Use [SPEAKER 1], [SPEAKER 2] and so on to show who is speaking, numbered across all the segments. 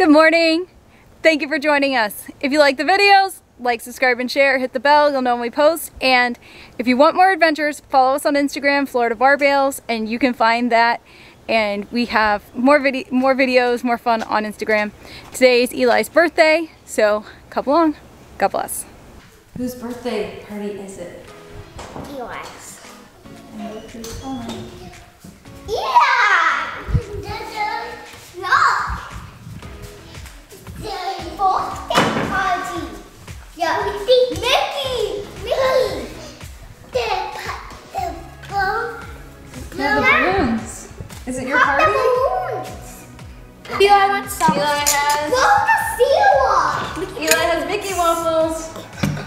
[SPEAKER 1] Good morning. Thank you for joining us. If you like the videos, like, subscribe, and share. Hit the bell, you'll know when we post. And if you want more adventures, follow us on Instagram, Florida Barbales, and you can find that. And we have more, video, more videos, more fun on Instagram. Today is Eli's birthday, so come along. God bless. Whose birthday party is it?
[SPEAKER 2] Eli's.
[SPEAKER 1] And look who's fun.
[SPEAKER 2] Yeah!
[SPEAKER 3] Eli.
[SPEAKER 1] Eli has
[SPEAKER 2] Blow the seal
[SPEAKER 1] Eli has Mickey waffles.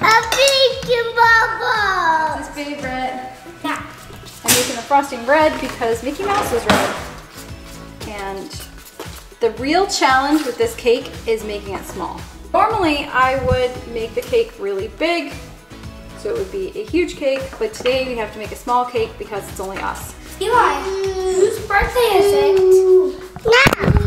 [SPEAKER 2] A big bubble.
[SPEAKER 1] His favorite. Yeah. I'm making the frosting red because Mickey Mouse is red. And the real challenge with this cake is making it small. Normally I would make the cake really big, so it would be a huge cake, but today we have to make a small cake because it's only us.
[SPEAKER 3] Eli, whose birthday is it?
[SPEAKER 2] Now.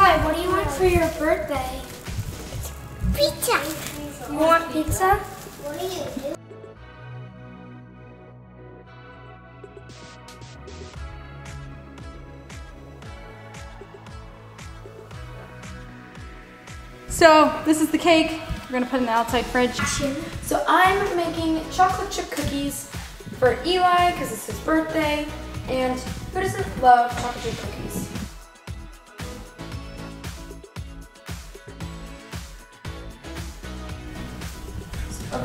[SPEAKER 3] Hi, what do you want for your birthday?
[SPEAKER 2] Pizza.
[SPEAKER 3] You want pizza?
[SPEAKER 2] What do you do?
[SPEAKER 1] So this is the cake. We're gonna put it in the outside fridge.
[SPEAKER 3] So I'm making chocolate chip cookies for Eli because it's his birthday. And who doesn't love chocolate chip cookies?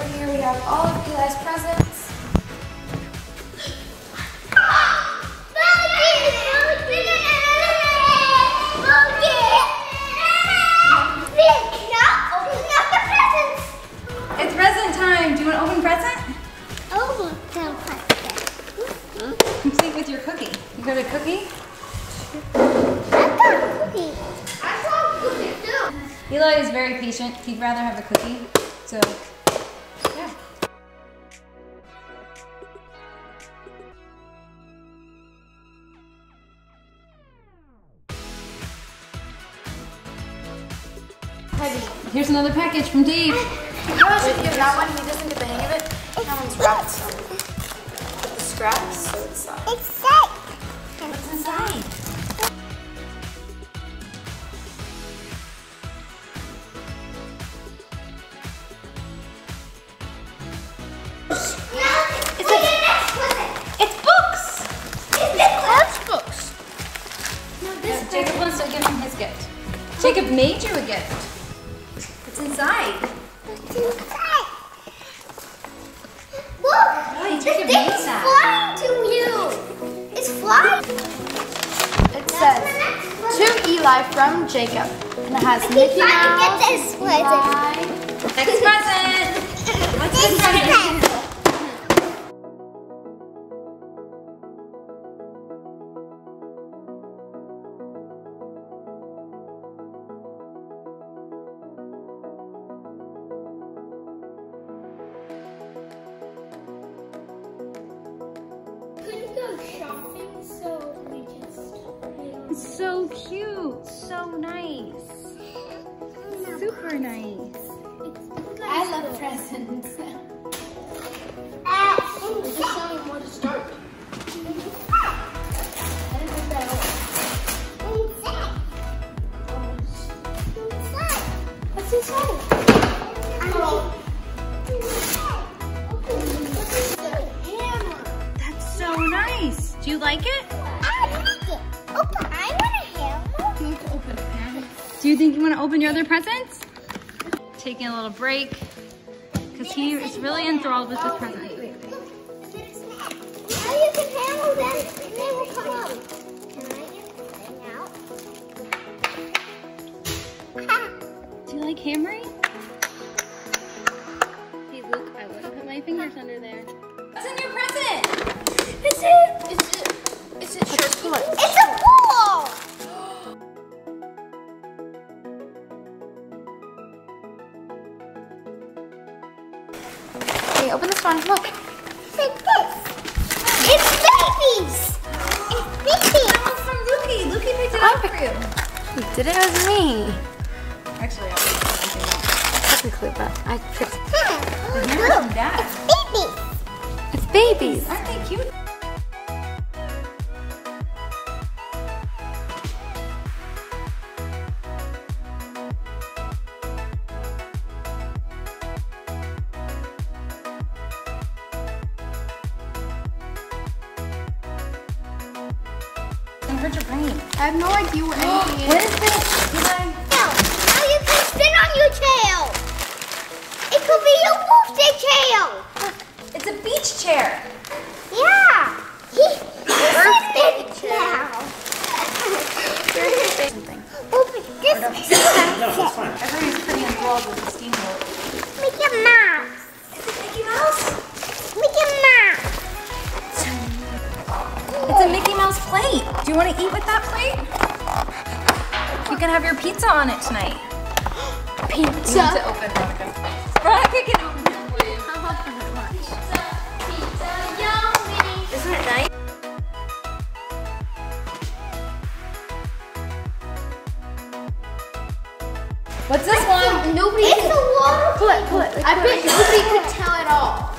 [SPEAKER 3] We have all of Eli's presents.
[SPEAKER 1] It's present time. Do you want to open present? Open present. Complete with your cookie. You got a cookie? I got a cookie. I saw cookie too. Eli is very patient. He'd rather have a cookie. Here's another package from Dave.
[SPEAKER 3] Gosh, if you have that one, he doesn't get the hang of it. That one's wrapped with the scraps, so it's uh,
[SPEAKER 2] It's sick.
[SPEAKER 3] what's inside.
[SPEAKER 1] It's books!
[SPEAKER 2] It's books.
[SPEAKER 3] No, this
[SPEAKER 1] Jacob wants to give him his gift. Jacob made you a gift. Inside.
[SPEAKER 2] It's inside. Look!
[SPEAKER 1] you
[SPEAKER 2] the
[SPEAKER 1] your
[SPEAKER 2] thing's flying to you. It's flying.
[SPEAKER 3] It
[SPEAKER 2] That's
[SPEAKER 3] says to Eli from Jacob, and it has
[SPEAKER 2] I
[SPEAKER 3] Mickey Mouse.
[SPEAKER 2] get this present.
[SPEAKER 3] Eli.
[SPEAKER 1] Next present. What's
[SPEAKER 2] this
[SPEAKER 1] present? It's so cute. So nice. Super nice.
[SPEAKER 3] I love presents.
[SPEAKER 2] open
[SPEAKER 1] your other presents? Taking a little break because he is really enthralled with this present.
[SPEAKER 2] Now you can handle them and they will come out. Can I get the thing out?
[SPEAKER 1] Do you like hammering? Hey Luke, I wouldn't put my fingers under there. What's in your present?
[SPEAKER 3] Is it? Is it? Is it did babies.
[SPEAKER 1] Aren't they cute? Hurt your brain.
[SPEAKER 3] I have no idea what anything
[SPEAKER 1] What is this? Eli?
[SPEAKER 2] No, now you can sit on your tail. It could be your birthday tail.
[SPEAKER 1] It's a beach chair.
[SPEAKER 2] Yeah. Birthday tail.
[SPEAKER 3] Something.
[SPEAKER 2] Open this.
[SPEAKER 4] No, that's fine.
[SPEAKER 1] Everybody's pretty enthralled with the steamboat.
[SPEAKER 2] Mickey Mouse.
[SPEAKER 1] Is it Mickey Mouse?
[SPEAKER 2] Mickey Mouse.
[SPEAKER 1] It's a Mickey Mouse plate. Do you want to eat with that plate? You can have your pizza on it tonight. Pizza? You have to open Veronica. Veronica can open What's this one?
[SPEAKER 3] Nobody.
[SPEAKER 2] It's a water.
[SPEAKER 3] Pull it, pull it. I bet nobody could tell at all.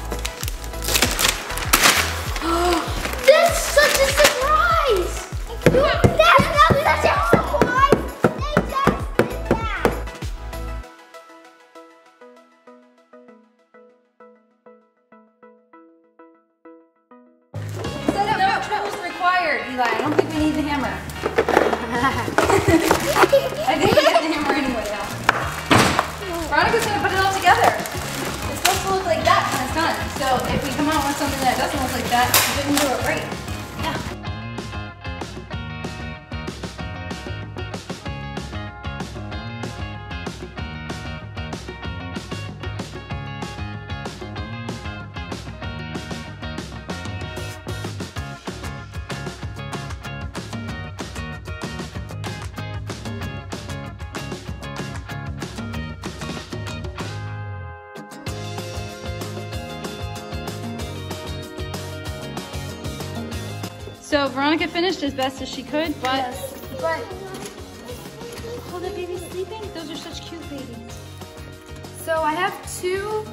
[SPEAKER 2] That's such a surprise. That's not such a surprise. They just did that.
[SPEAKER 1] No tools required, Eli. I don't think we need the hammer. I think we get the hammer anyway now. Veronica's gonna put it all together. It's supposed to look like that when it's done. So if we come out with something that doesn't look like that, we didn't do it right. So Veronica finished as best as she could, but Yes,
[SPEAKER 3] But
[SPEAKER 1] oh, the baby's sleeping. Those are such cute babies.
[SPEAKER 3] so I have two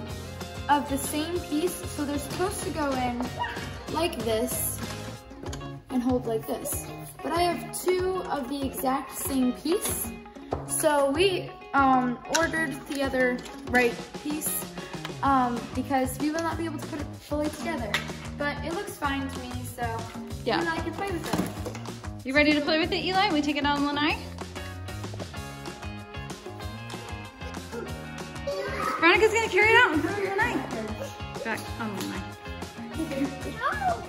[SPEAKER 3] of the same piece, so they're supposed to go in like this and hold like this. But I have two of the exact same piece. So we um, ordered the other right piece um, because we will not be able to put it fully together. But it looks fine to me, so
[SPEAKER 1] Yeah.
[SPEAKER 3] you I can play with it.
[SPEAKER 1] You ready to play with it, Eli? We take it on Lanai? Veronica's gonna carry it out and put it on Lanai. Back on Lanai.
[SPEAKER 2] No.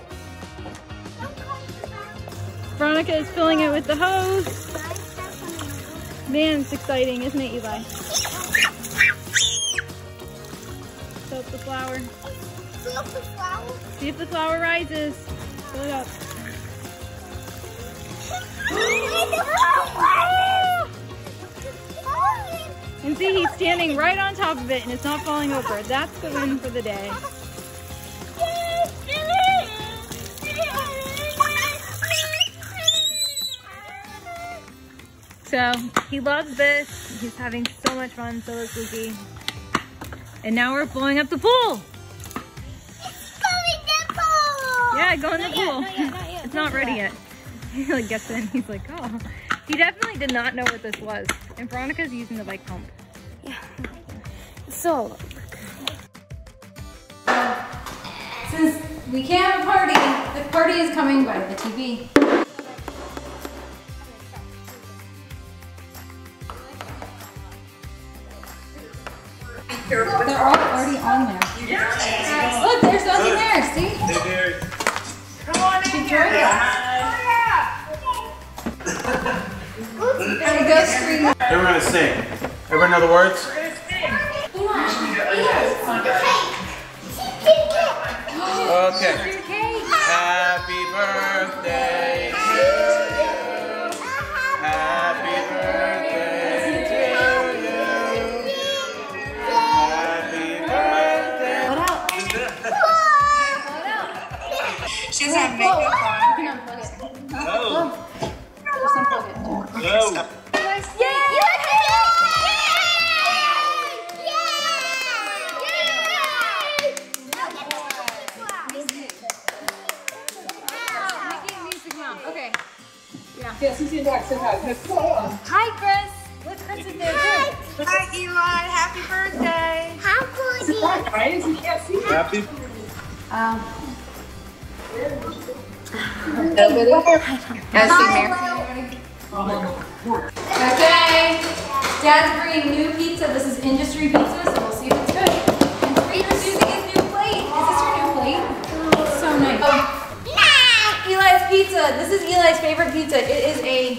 [SPEAKER 2] Don't come to
[SPEAKER 1] Veronica is filling it with the hose. Man, it's exciting, isn't it, Eli? Soak the flour. See if the flower rises. Fill it up. And see, he's standing right on top of it and it's not falling over. That's the win for the day. So he loves this. He's having so much fun. So is Luki. And now we're blowing up the pool. Yeah, go in the pool. It's not ready yet. He like gets in. He's like, oh. He definitely did not know what this was. And Veronica's using the bike pump. Yeah.
[SPEAKER 3] So
[SPEAKER 1] Since we can't have a party, the party is coming by the TV. Come on in There we go, scream.
[SPEAKER 4] Everyone gonna sing. Everyone know the words? Okay.
[SPEAKER 3] Hi, Chris. Look, Chris is there too.
[SPEAKER 5] Hi, Eli. Happy birthday.
[SPEAKER 2] How cool is it?
[SPEAKER 4] Happy.
[SPEAKER 1] Um, okay. Dad's bringing new pizza. This is industry pizza, so we'll see if it's good. And Peter's using his new plate. Is this your new plate? Oh, so nice. Oh, Eli's pizza. This is Eli's favorite pizza. It is a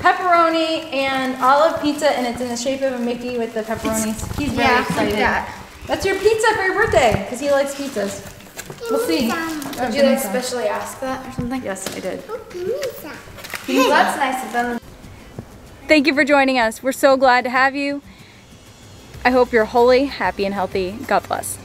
[SPEAKER 1] pepperoni and olive pizza, and it's in the shape of a Mickey with the pepperonis. He's very
[SPEAKER 3] yeah,
[SPEAKER 1] excited.
[SPEAKER 3] that.
[SPEAKER 1] That's your pizza for your birthday, because he likes pizzas. We'll see. Oh,
[SPEAKER 3] Did you like specially ask that or something?
[SPEAKER 1] Yes, I did.
[SPEAKER 3] Oh, well, that's nice of them.
[SPEAKER 1] Thank you for joining us. We're so glad to have you. I hope you're holy, happy, and healthy. God bless.